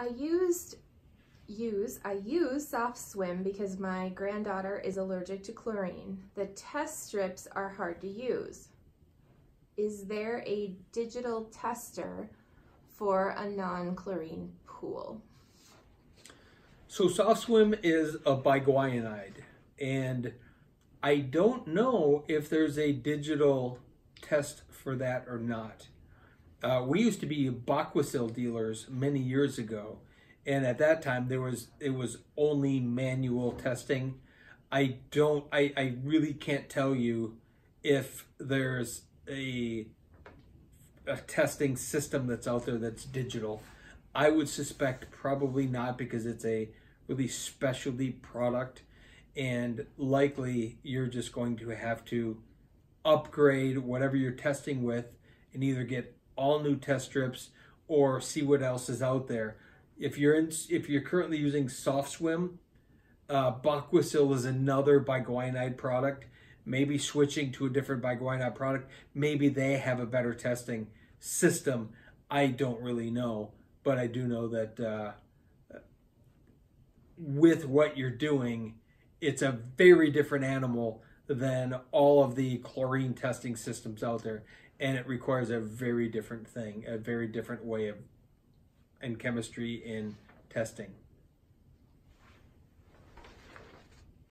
I used use I use SoftSwim because my granddaughter is allergic to chlorine. The test strips are hard to use. Is there a digital tester for a non-chlorine pool? So SoftSwim is a biguanide and I don't know if there's a digital test for that or not. Uh, we used to be Baquacil dealers many years ago, and at that time there was it was only manual testing. I don't, I, I really can't tell you if there's a a testing system that's out there that's digital. I would suspect probably not because it's a really specialty product and likely you're just going to have to upgrade whatever you're testing with and either get all new test strips or see what else is out there. If you're in, if you're currently using SoftSwim, uh, Baquacil is another biguanide product. Maybe switching to a different biguanide product, maybe they have a better testing system. I don't really know, but I do know that uh, with what you're doing, it's a very different animal than all of the chlorine testing systems out there and it requires a very different thing a very different way of and chemistry in testing